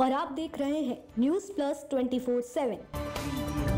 और आप देख रहे हैं न्यूज़ प्लस 24 सेवन